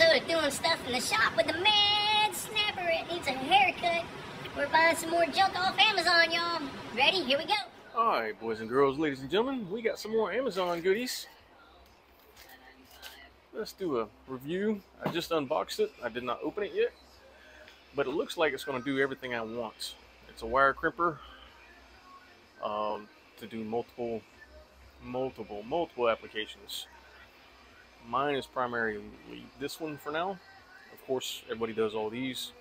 of doing stuff in the shop with the mad snapper. It needs a haircut. We're buying some more junk off Amazon, y'all. Ready? Here we go. All right, boys and girls, ladies and gentlemen, we got some more Amazon goodies. Let's do a review. I just unboxed it. I did not open it yet, but it looks like it's going to do everything I want. It's a wire crimper um, to do multiple, multiple, multiple applications. Mine is primarily this one for now. Of course, everybody does all these,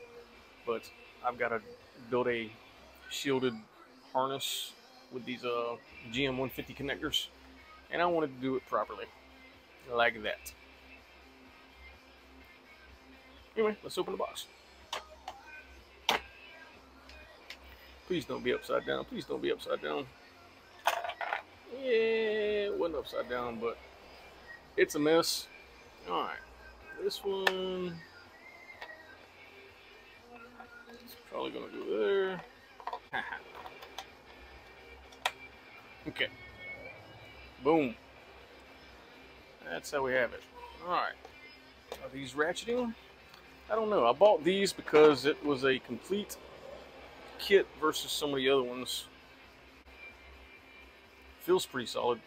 but I've got to build a shielded harness with these uh, GM150 connectors, and I wanted to do it properly, like that. Anyway, let's open the box. Please don't be upside down. Please don't be upside down. Yeah, it wasn't upside down, but it's a mess. Alright, this one is probably going to go there. okay. Boom. That's how we have it. Alright. Are these ratcheting? I don't know. I bought these because it was a complete kit versus some of the other ones. Feels pretty solid.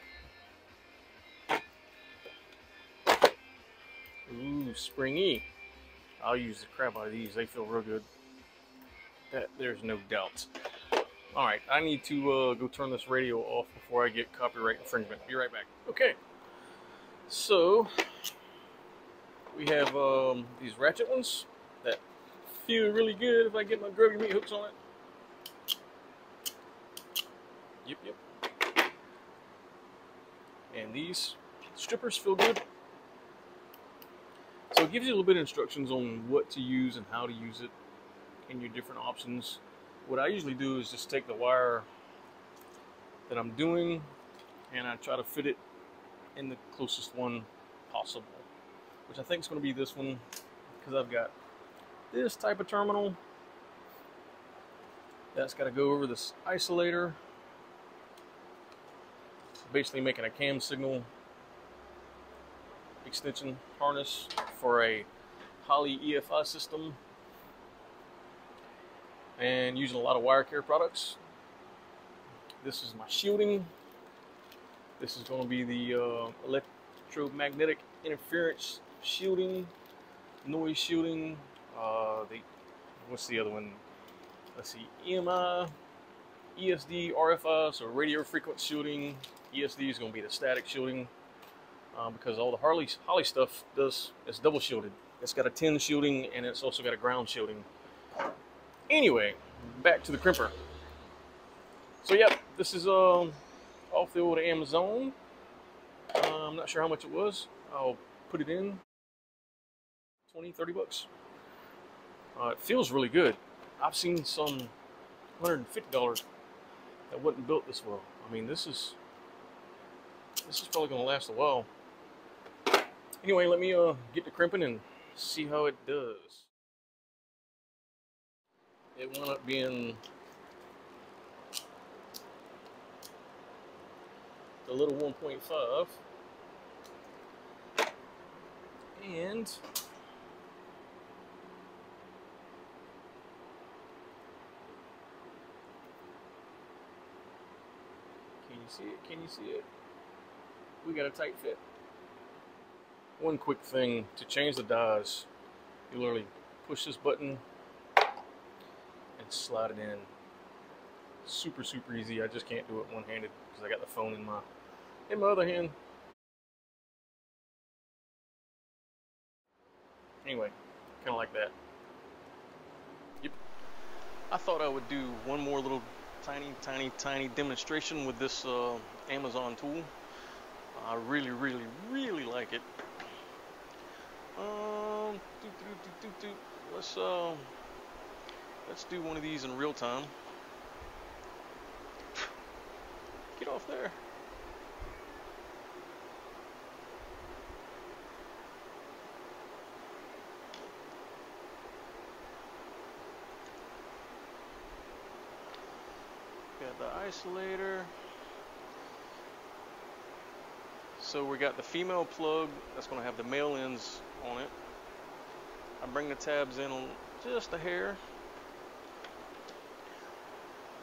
Ooh, springy. I'll use the crap out of these. They feel real good. That There's no doubt. Alright, I need to uh, go turn this radio off before I get copyright infringement. Be right back. Okay. So, we have um, these ratchet ones that feel really good if I get my grubby meat hooks on it. Yep, yep. And these strippers feel good. So it gives you a little bit of instructions on what to use and how to use it and your different options. What I usually do is just take the wire that I'm doing and I try to fit it in the closest one possible which I think is going to be this one because I've got this type of terminal that's got to go over this isolator basically making a cam signal extension harness for a Holley EFI system and using a lot of wire care products this is my shielding this is going to be the uh, electromagnetic interference shielding, noise shielding, uh, the, what's the other one? Let's see, EMI, ESD, RFI, so radio frequency shielding. ESD is going to be the static shielding um, because all the Harley, Holley stuff does, it's double shielded. It's got a tin shielding and it's also got a ground shielding. Anyway, back to the crimper. So yep, this is um, off the old Amazon. Uh, I'm not sure how much it was. I'll put it in 20, 30 bucks. Uh, it feels really good. I've seen some $150 that wasn't built this well. I mean, this is this is probably going to last a while. Anyway, let me uh, get to crimping and see how it does. It wound up being the little 1.5 and Can you see it? Can you see it? We got a tight fit. One quick thing, to change the dies, you literally push this button and slide it in. Super, super easy. I just can't do it one-handed because I got the phone in my in my other hand. Anyway, kind of like that. Yep. I thought I would do one more little tiny, tiny, tiny demonstration with this uh, Amazon tool. I really, really, really like it. Um, let's uh, let's do one of these in real time. Get off there. Got the isolator. So we got the female plug that's going to have the male ends on it. I bring the tabs in on just a hair.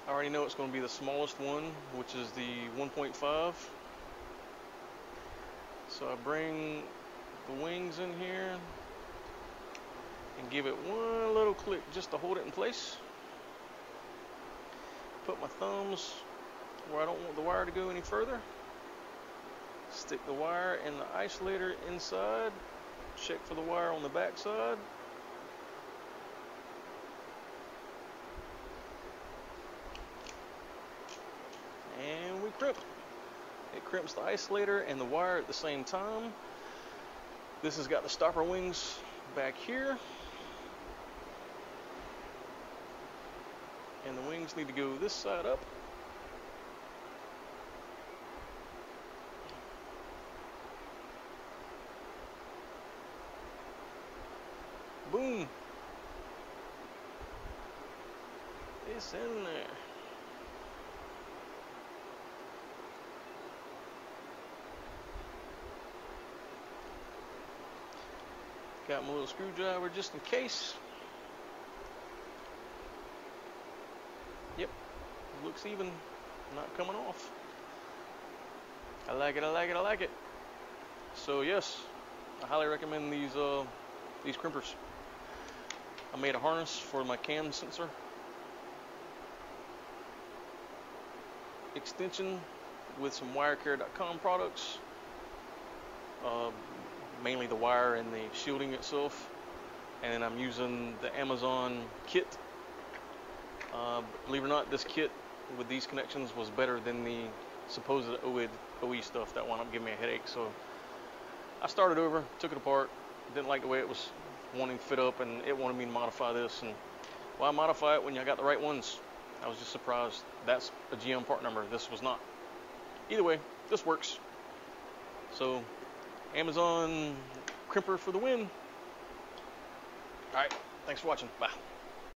I already know it's going to be the smallest one, which is the 1.5. So I bring the wings in here and give it one little click just to hold it in place. Put my thumbs where I don't want the wire to go any further. Stick the wire in the isolator inside. Check for the wire on the back side. And we crimp. It crimps the isolator and the wire at the same time. This has got the stopper wings back here. And the wings need to go this side up. Boom. It's in there. Got my little screwdriver just in case. Yep, looks even, not coming off. I like it, I like it, I like it. So yes, I highly recommend these uh, these crimpers. I made a harness for my cam sensor extension with some wirecare.com products. Uh, mainly the wire and the shielding itself. And then I'm using the Amazon kit. Uh, believe it or not, this kit with these connections was better than the supposed OE, OE stuff that wound up giving me a headache. So I started over, took it apart, didn't like the way it was wanting fit up, and it wanted me to modify this. And why modify it when I got the right ones? I was just surprised. That's a GM part number. This was not. Either way, this works. So Amazon crimper for the win. All right, thanks for watching. Bye.